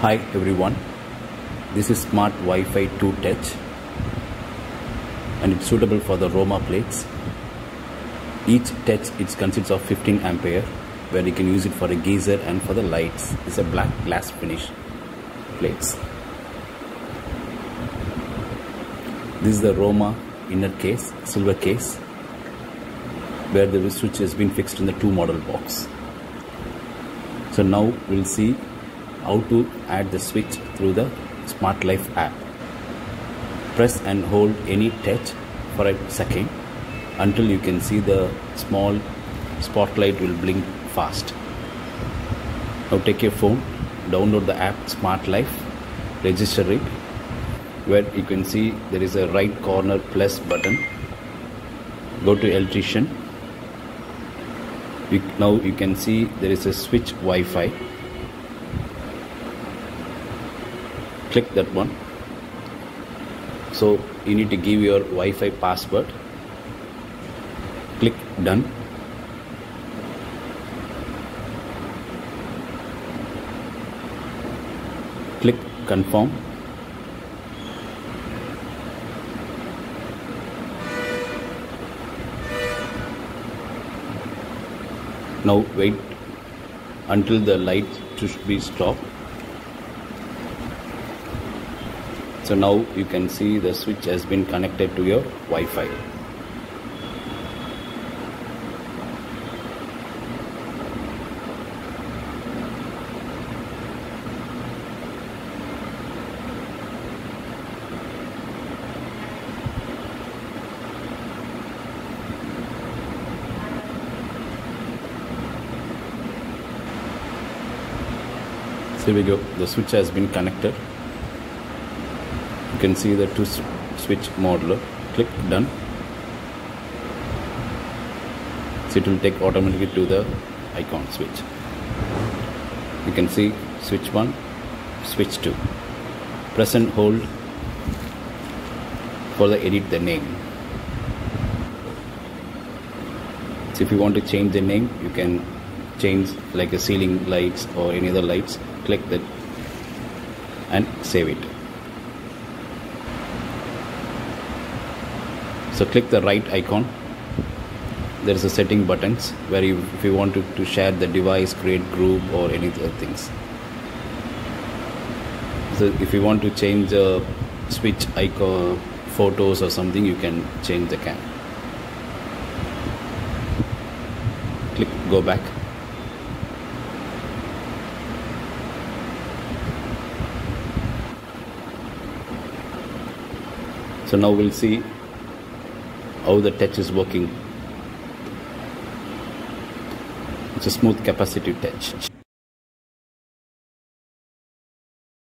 Hi everyone, this is Smart Wi-Fi 2 Touch and it's suitable for the Roma plates. Each touch it consists of 15 ampere where you can use it for a geyser and for the lights. It's a black glass finish plates. This is the Roma inner case, silver case where the switch has been fixed in the two model box. So now we'll see how to add the switch through the Smart Life app. Press and hold any touch for a second until you can see the small spotlight will blink fast. Now take your phone, download the app Smart Life, register it where you can see there is a right corner plus button. Go to electrician. Now you can see there is a switch Wi-Fi click that one. So you need to give your Wi-Fi password. Click done. Click confirm. Now wait until the light should be stopped so now you can see the switch has been connected to your Wi-Fi. Here we go. The switch has been connected you can see the two switch modular. Click done. So it will take automatically to the icon switch. You can see switch 1 switch 2 press and hold. For the edit the name. So if you want to change the name you can change like a ceiling lights or any other lights. Click that and save it so click the right icon. There is a setting buttons where you if you want to, to share the device create group or any other things. So if you want to change the switch icon photos or something you can change the cam. Click go back. So now we'll see how the touch is working. It's a smooth capacitive touch